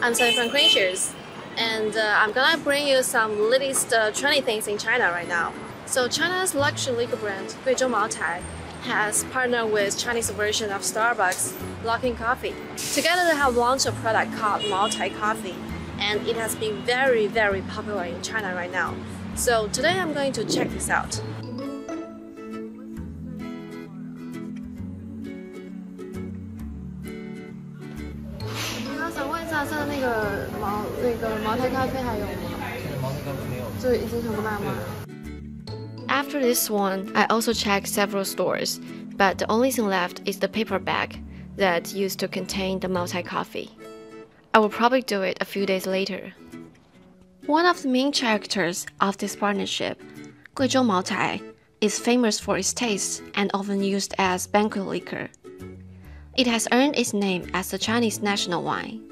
I'm Sunny from KraneShares, and uh, I'm gonna bring you some latest uh, trendy things in China right now. So China's luxury liquor brand Guizhou Moutai has partnered with Chinese version of Starbucks, Luckin Coffee. Together they have launched a product called Moutai Coffee, and it has been very, very popular in China right now. So today I'm going to check this out. After this one, I also checked several stores, but the only thing left is the paper bag that used to contain the Moutai coffee. I will probably do it a few days later. One of the main characters of this partnership, Guizhou Moutai, is famous for its taste and often used as banquet liquor. It has earned its name as the Chinese national wine.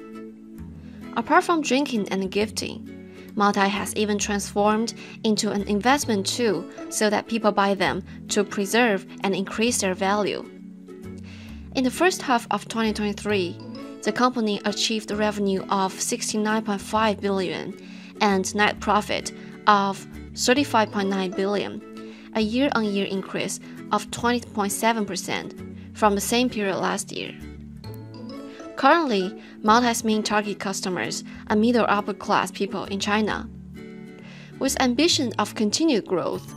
Apart from drinking and gifting, Moutai has even transformed into an investment tool so that people buy them to preserve and increase their value. In the first half of 2023, the company achieved revenue of 69.5 billion and net profit of 35.9 billion, a year-on-year increase of 20.7% from the same period last year. Currently, Moutai's main target customers are middle upper class people in China. With ambition of continued growth,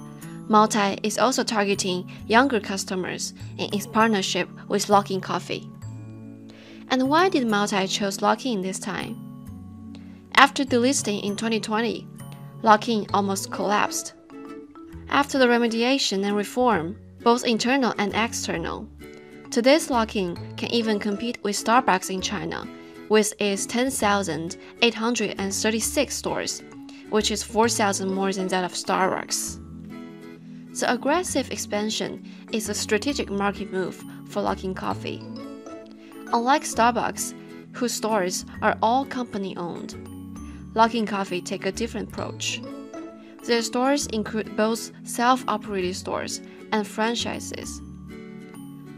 Moutai is also targeting younger customers in its partnership with Luckin Coffee. And why did Moutai choose Luckin this time? After delisting in 2020, Luckin almost collapsed. After the remediation and reform, both internal and external, Today's Luckin can even compete with Starbucks in China, with its 10,836 stores, which is 4,000 more than that of Starbucks. The aggressive expansion is a strategic market move for Luckin Coffee. Unlike Starbucks, whose stores are all company owned, Luckin Coffee take a different approach. Their stores include both self operated stores and franchises.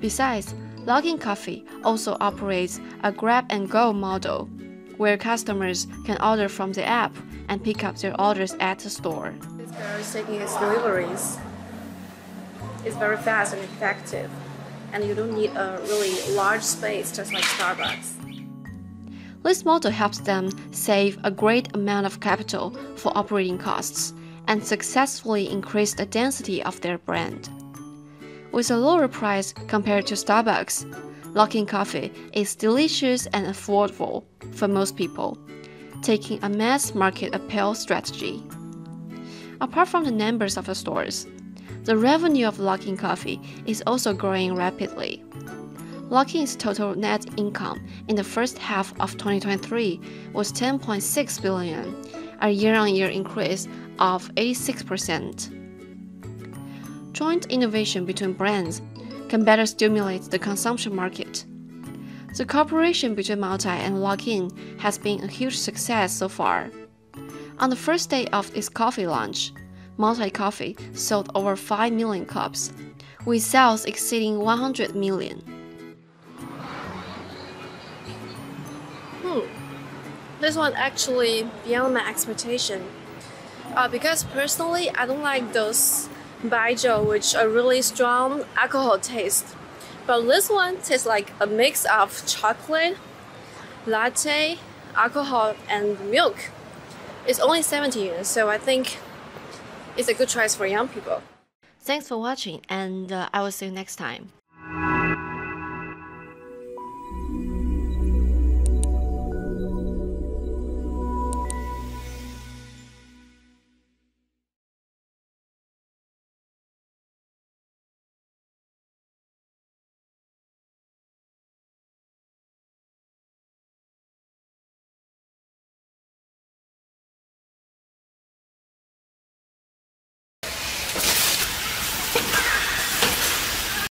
Besides, Luckin Coffee also operates a grab and go model, where customers can order from the app and pick up their orders at the store. This is taking its deliveries. It's very fast and effective, and you don't need a really large space just like Starbucks. This model helps them save a great amount of capital for operating costs and successfully increase the density of their brand. With a lower price compared to Starbucks, Luckin Coffee is delicious and affordable for most people, taking a mass market appeal strategy. Apart from the numbers of the stores, the revenue of Luckin Coffee is also growing rapidly. Luckin's total net income in the first half of 2023 was 10.6 billion, a year-on-year increase of 86% joint innovation between brands can better stimulate the consumption market. The cooperation between Moutai and Luckin has been a huge success so far. On the first day of its coffee launch, Moutai Coffee sold over 5 million cups, with sales exceeding 100 million. Hmm, this one actually beyond my expectation. Uh, because personally, I don't like those baijiu, which a really strong alcohol taste. But this one tastes like a mix of chocolate, latte, alcohol, and milk. It's only 17, so I think it's a good choice for young people. Thanks for watching, and uh, I will see you next time.